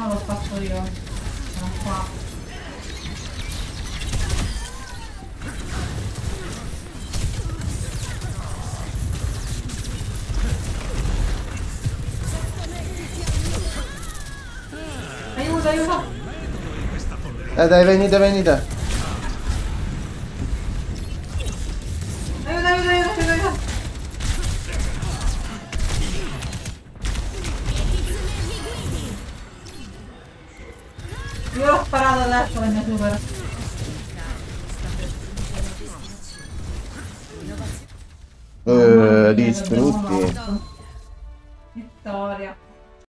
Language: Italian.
No, lo faccio io. Sono qua. Aiuto, aiuto! Eh dai, venite, venite. Io ho sparato adesso la mia super. Eeeh, distrutti. Vittoria.